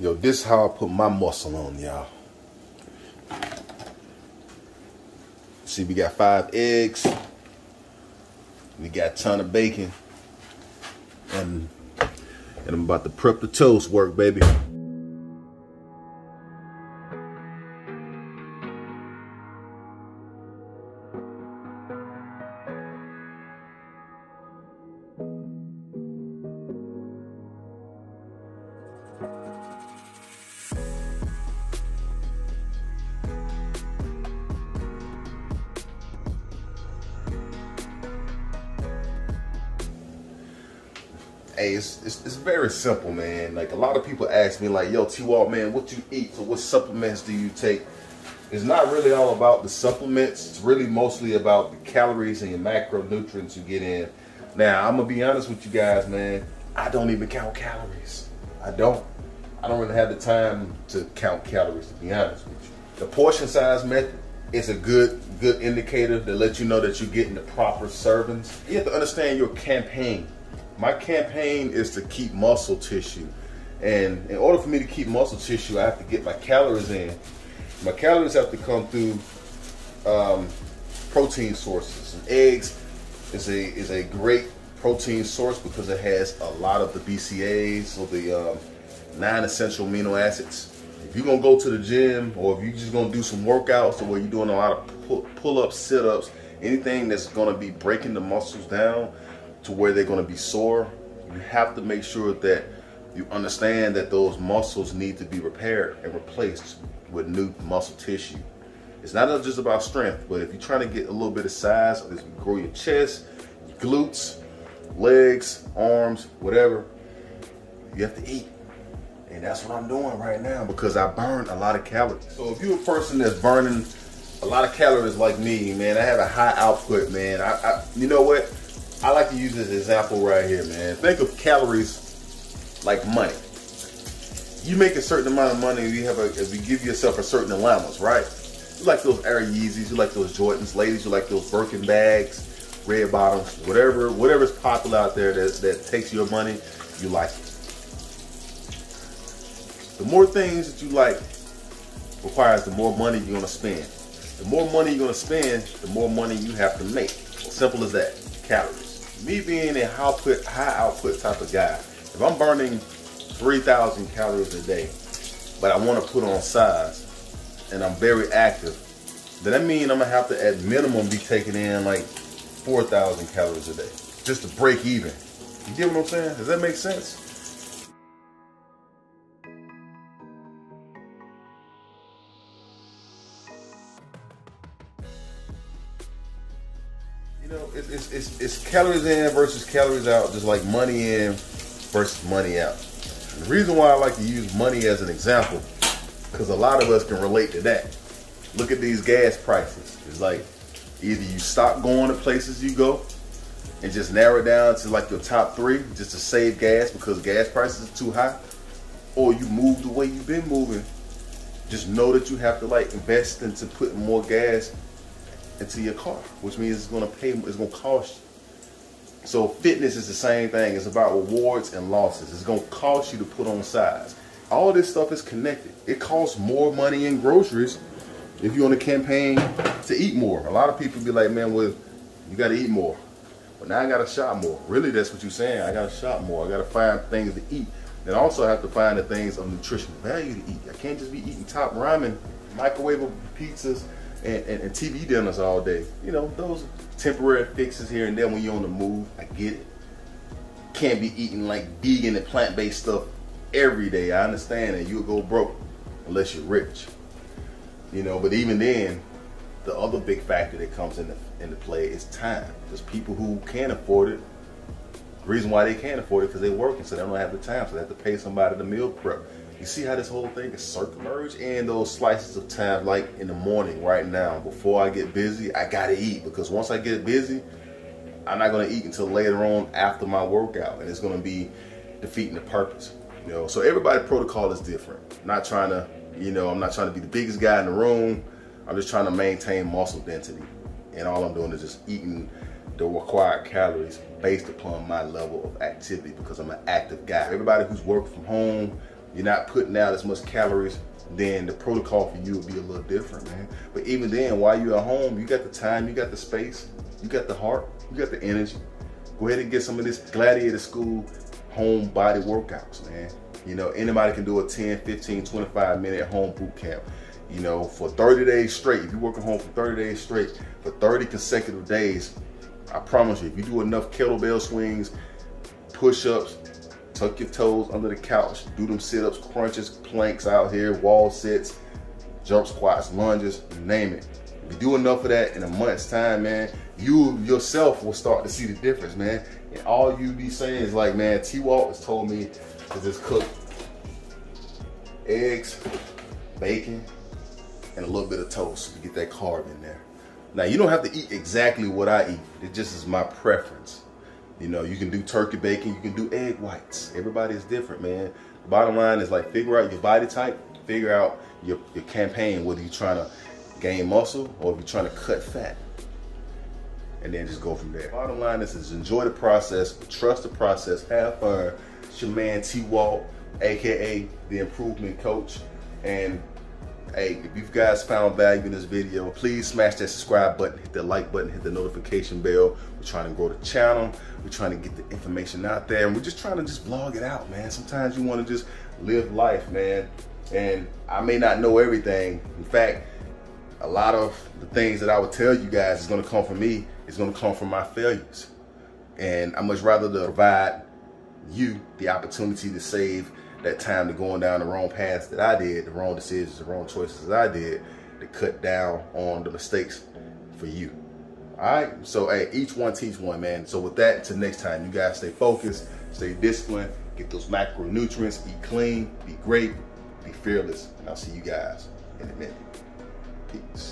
Yo, this is how I put my muscle on, y'all. See, we got five eggs. We got a ton of bacon. And, and I'm about to prep the toast work, baby. Hey, it's, it's, it's very simple, man. Like a lot of people ask me, like, "Yo, T Walt, man, what you eat? So what supplements do you take?" It's not really all about the supplements. It's really mostly about the calories and your macronutrients you get in. Now, I'm gonna be honest with you guys, man. I don't even count calories. I don't. I don't really have the time to count calories, to be honest with you. The portion size method is a good good indicator to let you know that you're getting the proper servings. You have to understand your campaign. My campaign is to keep muscle tissue. And in order for me to keep muscle tissue, I have to get my calories in. My calories have to come through um, protein sources. And eggs is a is a great protein source because it has a lot of the BCAAs, so the um, non-essential amino acids. If you're gonna go to the gym or if you're just gonna do some workouts or where you're doing a lot of pull-ups, sit-ups, anything that's gonna be breaking the muscles down to where they're gonna be sore, you have to make sure that you understand that those muscles need to be repaired and replaced with new muscle tissue. It's not just about strength, but if you're trying to get a little bit of size, or grow your chest, your glutes, legs, arms, whatever, you have to eat. And that's what I'm doing right now because I burn a lot of calories. So if you're a person that's burning a lot of calories like me, man, I have a high output, man. I, I you know what? I like to use this example right here, man. Think of calories like money. You make a certain amount of money, you have a, if you give yourself a certain allowance, right? You like those Air Yeezys, you like those Jordans, ladies, you like those Birkin bags, red bottoms, whatever, whatever's popular out there that, that takes your money, you like it. The more things that you like requires the more money you're gonna spend. The more money you're gonna spend, the more money you have to make. Simple as that. Calories. Me being a high output, high output type of guy, if I'm burning 3,000 calories a day, but I want to put on size, and I'm very active, then that means I'm gonna have to at minimum be taking in like 4,000 calories a day just to break even. You get what I'm saying? Does that make sense? Calories in versus calories out, just like money in versus money out. And the reason why I like to use money as an example, because a lot of us can relate to that. Look at these gas prices. It's like either you stop going to places you go and just narrow down to like your top three just to save gas because gas prices are too high, or you move the way you've been moving. Just know that you have to like invest into putting more gas into your car, which means it's gonna pay, it's gonna cost you. So fitness is the same thing. It's about rewards and losses. It's gonna cost you to put on size. All this stuff is connected. It costs more money in groceries if you're on a campaign to eat more. A lot of people be like, man, well, you gotta eat more. But now I gotta shop more. Really, that's what you're saying. I gotta shop more. I gotta find things to eat. And also have to find the things of nutritional value to eat. I can't just be eating top ramen, microwavable pizzas, and, and, and, TV dinners all day. You know, those temporary fixes here and there when you're on the move. I get it. Can't be eating like vegan and plant-based stuff every day. I understand that you'll go broke unless you're rich. You know, but even then, the other big factor that comes into into play is time. There's people who can't afford it. The reason why they can't afford it because they're working, so they don't have the time, so they have to pay somebody to meal prep. You see how this whole thing is circummerged And those slices of time, like in the morning, right now, before I get busy, I gotta eat because once I get busy, I'm not gonna eat until later on after my workout, and it's gonna be defeating the purpose. You know, so everybody protocol is different. I'm not trying to, you know, I'm not trying to be the biggest guy in the room. I'm just trying to maintain muscle density, and all I'm doing is just eating the required calories based upon my level of activity because I'm an active guy. Everybody who's working from home, you're not putting out as much calories, then the protocol for you would be a little different, man. But even then, while you're at home, you got the time, you got the space, you got the heart, you got the energy. Go ahead and get some of this gladiator school home body workouts, man. You know, anybody can do a 10, 15, 25 minute home boot camp. You know, for 30 days straight, if you're working home for 30 days straight, for 30 consecutive days, I promise you, if you do enough kettlebell swings, push-ups, tuck your toes under the couch, do them sit-ups, crunches, planks out here, wall sits, jump squats, lunges, name it. If you do enough of that in a month's time, man, you yourself will start to see the difference, man. And all you be saying is like, man, T-Walt has told me to just cook eggs, bacon, and a little bit of toast to get that carb in there. Now, you don't have to eat exactly what I eat. It just is my preference. You know, you can do turkey bacon, you can do egg whites. Everybody is different, man. The bottom line is like figure out your body type, figure out your, your campaign, whether you're trying to gain muscle or if you're trying to cut fat. And then just go from there. Bottom line is, is enjoy the process, trust the process, have fun. It's your man T Walt, aka the improvement coach. And hey, if you guys found value in this video, please smash that subscribe button, hit the like button, hit the notification bell. We're trying to grow the channel. We're trying to get the information out there. And we're just trying to just vlog it out, man. Sometimes you want to just live life, man. And I may not know everything. In fact, a lot of the things that I would tell you guys is going to come from me. It's going to come from my failures. And I much rather to provide you the opportunity to save that time to going down the wrong paths that I did, the wrong decisions, the wrong choices that I did, to cut down on the mistakes for you. All right. So, hey, each one teach one, man. So, with that, until next time, you guys stay focused, stay disciplined, get those macronutrients, eat clean, be great, be fearless. And I'll see you guys in a minute. Peace.